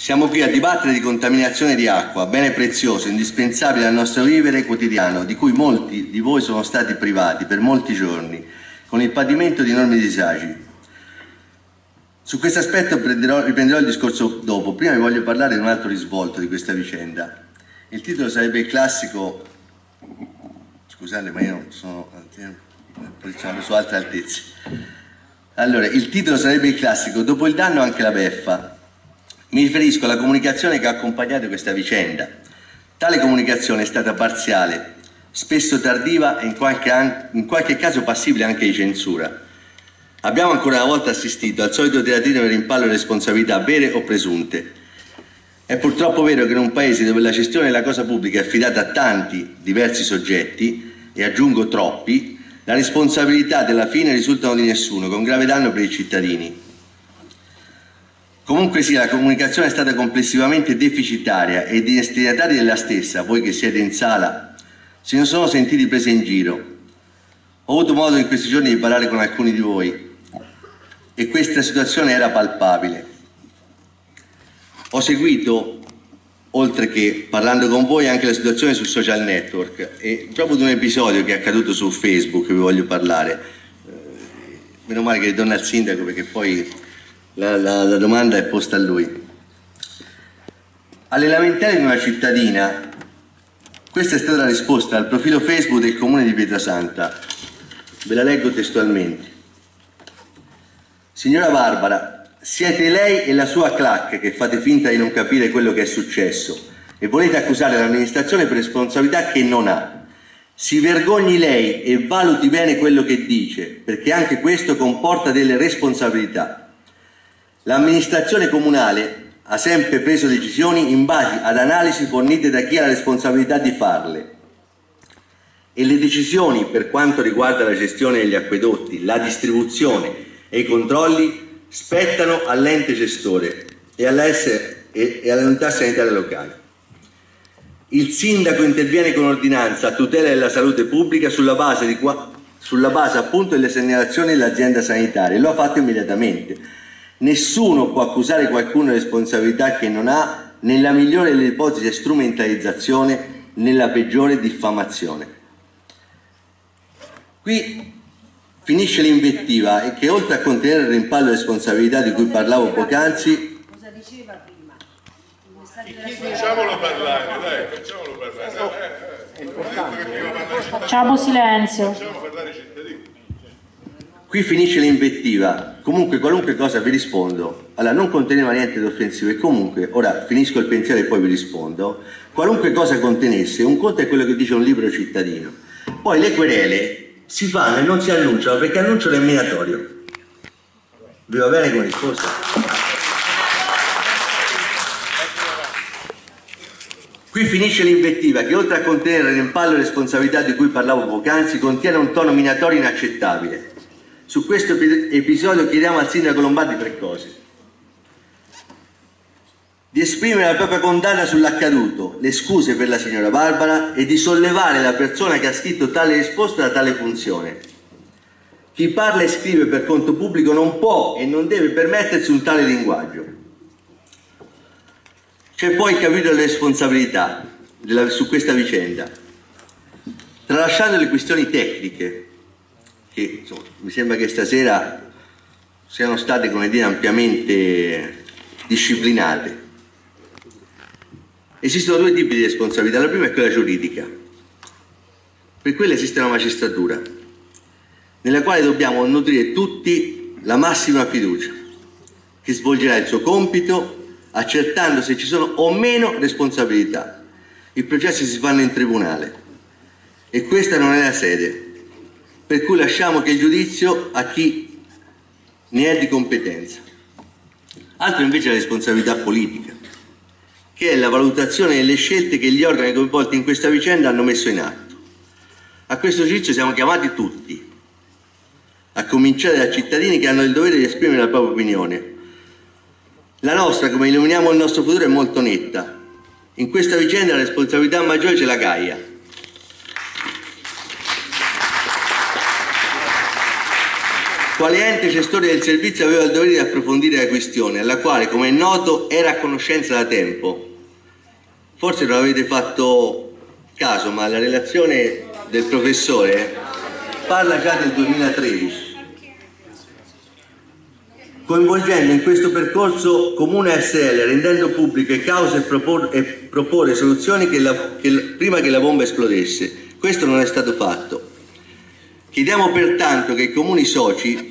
Siamo qui a dibattere di contaminazione di acqua, bene prezioso, indispensabile al nostro vivere quotidiano, di cui molti di voi sono stati privati per molti giorni, con il padimento di enormi disagi. Su questo aspetto riprenderò il discorso dopo, prima vi voglio parlare di un altro risvolto di questa vicenda. Il titolo sarebbe il classico, scusate ma io non sono, posizionato su altre altezze. Allora, il titolo sarebbe il classico, dopo il danno anche la beffa, mi riferisco alla comunicazione che ha accompagnato questa vicenda. Tale comunicazione è stata parziale, spesso tardiva e in qualche, in qualche caso passibile anche di censura. Abbiamo ancora una volta assistito al solito teatrino per rimpallo di responsabilità vere o presunte. È purtroppo vero che in un paese dove la gestione della cosa pubblica è affidata a tanti diversi soggetti, e aggiungo troppi, la responsabilità della fine risultano di nessuno, con grave danno per i cittadini. Comunque sia, la comunicazione è stata complessivamente deficitaria e i destinatari della stessa, voi che siete in sala, se ne sono sentiti presi in giro. Ho avuto modo in questi giorni di parlare con alcuni di voi e questa situazione era palpabile. Ho seguito, oltre che parlando con voi, anche la situazione sui social network e proprio di un episodio che è accaduto su Facebook vi voglio parlare. Eh, meno male che ritorna al sindaco perché poi la, la, la domanda è posta a lui. Alle lamentele di una cittadina, questa è stata la risposta al profilo Facebook del comune di Pietrasanta. Ve la leggo testualmente. Signora Barbara, siete lei e la sua clac che fate finta di non capire quello che è successo e volete accusare l'amministrazione per responsabilità che non ha. Si vergogni lei e valuti bene quello che dice, perché anche questo comporta delle responsabilità. L'amministrazione comunale ha sempre preso decisioni in base ad analisi fornite da chi ha la responsabilità di farle e le decisioni per quanto riguarda la gestione degli acquedotti, la distribuzione e i controlli spettano all'ente gestore e, alle unità sanitarie locali. Il sindaco interviene con ordinanza a tutela della salute pubblica sulla base, di, sulla base appunto delle segnalazioni dell'azienda sanitaria e lo ha fatto immediatamente Nessuno può accusare qualcuno di responsabilità che non ha, nella migliore delle ipotesi è strumentalizzazione, nella peggiore diffamazione. Qui finisce l'invettiva e che oltre a contenere il rimpallo di responsabilità di cui parlavo poc'anzi... Cosa diceva prima? Facciamolo parlare, dai, facciamolo parlare. Facciamo silenzio. Facciamo parlare Qui finisce l'invettiva, comunque qualunque cosa vi rispondo, allora non conteneva niente di offensivo e comunque, ora finisco il pensiero e poi vi rispondo, qualunque cosa contenesse, un conto è quello che dice un libro cittadino, poi le querele si fanno e non si annunciano perché annunciano è minatorio. Vi va bene come risposta? Qui finisce l'invettiva che oltre a contenere l'impallo e responsabilità di cui parlavo poc'anzi contiene un tono minatorio inaccettabile su questo episodio chiediamo al sindaco Lombardi tre cose. Di esprimere la propria condanna sull'accaduto, le scuse per la signora Barbara e di sollevare la persona che ha scritto tale risposta da tale funzione. Chi parla e scrive per conto pubblico non può e non deve permettersi un tale linguaggio. C'è poi il capitolo delle responsabilità della, su questa vicenda. Tralasciando le questioni tecniche, che insomma, mi sembra che stasera siano state come dire, ampiamente disciplinate. Esistono due tipi di responsabilità, la prima è quella giuridica, per quella esiste una magistratura, nella quale dobbiamo nutrire tutti la massima fiducia, che svolgerà il suo compito accertando se ci sono o meno responsabilità. I processi si fanno in tribunale e questa non è la sede per cui lasciamo che il giudizio a chi ne è di competenza. Altro invece è la responsabilità politica, che è la valutazione delle scelte che gli organi coinvolti in questa vicenda hanno messo in atto. A questo giudizio siamo chiamati tutti, a cominciare dai cittadini che hanno il dovere di esprimere la propria opinione. La nostra, come illuminiamo il nostro futuro, è molto netta. In questa vicenda la responsabilità maggiore ce la Gaia, quale ente gestore del servizio aveva il dovere di approfondire la questione, alla quale, come è noto, era a conoscenza da tempo. Forse non avete fatto caso, ma la relazione del professore parla già del 2013 coinvolgendo in questo percorso comune SL, rendendo pubbliche cause e, propor e proporre soluzioni che la, che, prima che la bomba esplodesse. Questo non è stato fatto. Chiediamo pertanto che i comuni soci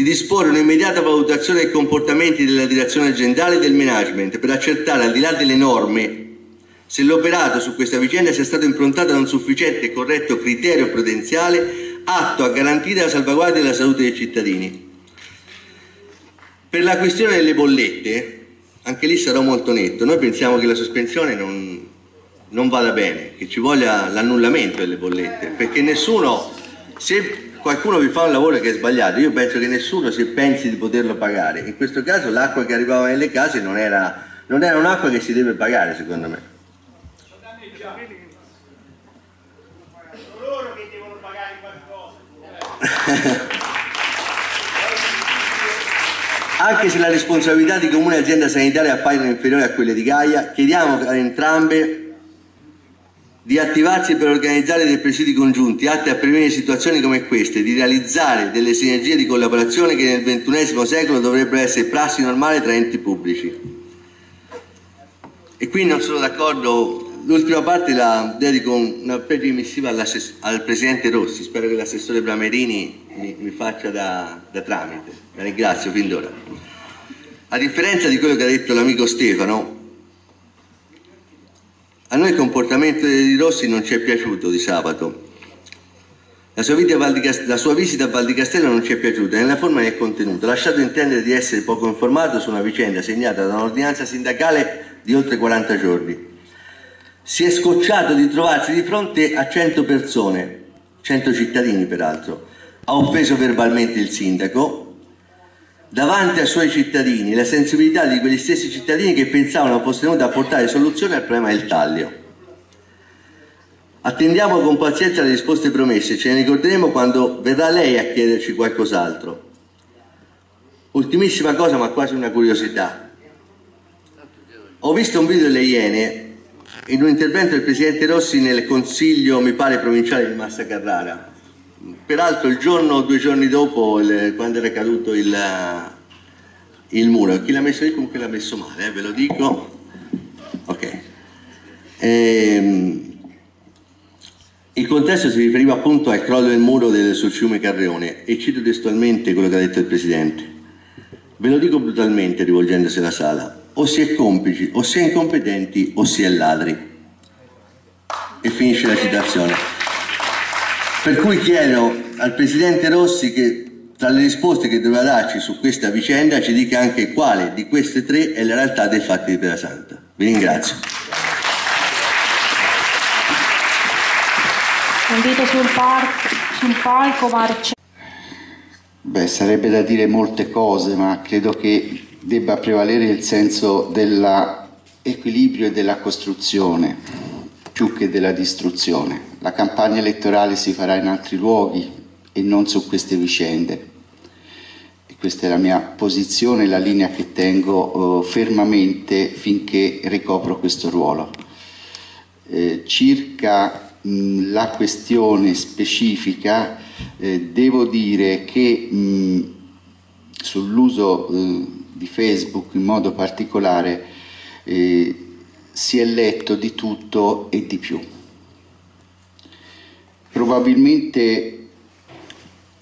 di disporre un'immediata valutazione dei comportamenti della direzione aziendale e del management per accertare al di là delle norme se l'operato su questa vicenda sia stato improntato da un sufficiente e corretto criterio prudenziale atto a garantire la salvaguardia della salute dei cittadini. Per la questione delle bollette, anche lì sarò molto netto, noi pensiamo che la sospensione non, non vada bene, che ci voglia l'annullamento delle bollette, perché nessuno se qualcuno vi fa un lavoro che è sbagliato, io penso che nessuno si pensi di poterlo pagare. In questo caso l'acqua che arrivava nelle case non era, non era un'acqua che si deve pagare, secondo me. Sono loro che devono pagare qualcosa. Anche se la responsabilità di comune e azienda sanitaria appaiono inferiori a quelle di Gaia, chiediamo a entrambe di attivarsi per organizzare dei presidi congiunti atti a prevenire situazioni come queste, di realizzare delle sinergie di collaborazione che nel XXI secolo dovrebbero essere prassi normale tra enti pubblici. E qui non sono d'accordo, l'ultima parte la dedico una appello missiva al Presidente Rossi, spero che l'assessore Bramerini mi, mi faccia da, da tramite, la ringrazio fin d'ora. A differenza di quello che ha detto l'amico Stefano, a noi il comportamento di Rossi non ci è piaciuto di sabato. La sua, la sua visita a Val di Castello non ci è piaciuta nella forma e nel contenuto, lasciato intendere di essere poco informato su una vicenda segnata da un'ordinanza sindacale di oltre 40 giorni. Si è scocciato di trovarsi di fronte a 100 persone, 100 cittadini peraltro, ha offeso verbalmente il sindaco, davanti ai suoi cittadini la sensibilità di quegli stessi cittadini che pensavano fosse venuta a portare soluzione al problema del taglio. Attendiamo con pazienza le risposte promesse, ce ne ricorderemo quando verrà lei a chiederci qualcos'altro. Ultimissima cosa, ma quasi una curiosità. Ho visto un video delle Iene in un intervento del Presidente Rossi nel Consiglio, mi pare, provinciale di Massa Carrara peraltro il giorno o due giorni dopo, il, quando era caduto il, il muro, chi l'ha messo lì comunque l'ha messo male, eh, ve lo dico. Ok. Ehm, il contesto si riferiva appunto al crollo del muro del, sul fiume Carreone e cito testualmente quello che ha detto il Presidente. Ve lo dico brutalmente rivolgendosi alla sala, o si è complici, o si è incompetenti, o si è ladri. E finisce la citazione. Per cui chiedo al Presidente Rossi che tra le risposte che doveva darci su questa vicenda ci dica anche quale di queste tre è la realtà dei fatti di Santa. Vi ringrazio. Invito sul, sul palco Marcello. Beh, sarebbe da dire molte cose, ma credo che debba prevalere il senso dell'equilibrio e della costruzione più che della distruzione. La campagna elettorale si farà in altri luoghi e non su queste vicende. E questa è la mia posizione, la linea che tengo eh, fermamente finché ricopro questo ruolo. Eh, circa mh, la questione specifica, eh, devo dire che mh, sull'uso eh, di Facebook in modo particolare eh, si è letto di tutto e di più. Probabilmente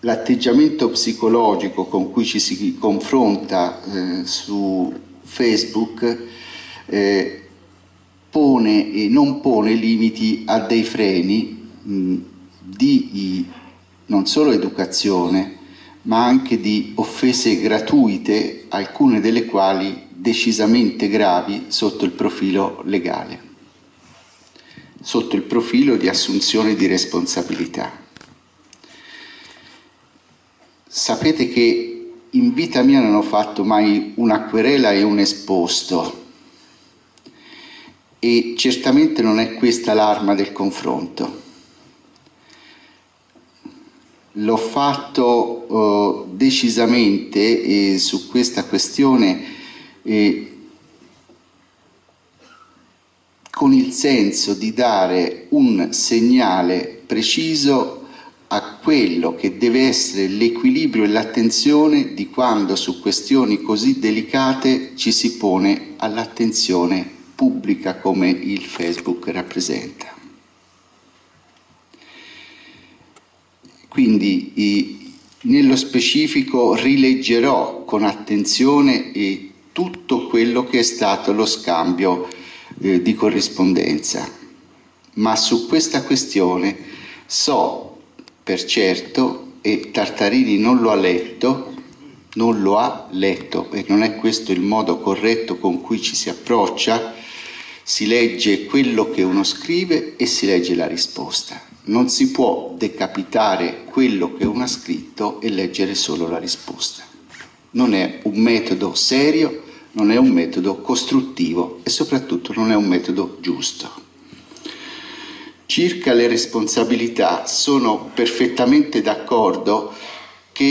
l'atteggiamento psicologico con cui ci si confronta eh, su Facebook eh, pone e non pone limiti a dei freni mh, di non solo educazione, ma anche di offese gratuite, alcune delle quali decisamente gravi sotto il profilo legale, sotto il profilo di assunzione di responsabilità. Sapete che in vita mia non ho fatto mai una querela e un esposto e certamente non è questa l'arma del confronto. L'ho fatto eh, decisamente eh, su questa questione eh, con il senso di dare un segnale preciso a quello che deve essere l'equilibrio e l'attenzione di quando su questioni così delicate ci si pone all'attenzione pubblica come il Facebook rappresenta. Quindi nello specifico rileggerò con attenzione tutto quello che è stato lo scambio eh, di corrispondenza, ma su questa questione so per certo, e Tartarini non lo ha letto, non lo ha letto e non è questo il modo corretto con cui ci si approccia, si legge quello che uno scrive e si legge la risposta non si può decapitare quello che uno ha scritto e leggere solo la risposta. Non è un metodo serio, non è un metodo costruttivo e soprattutto non è un metodo giusto. Circa le responsabilità sono perfettamente d'accordo che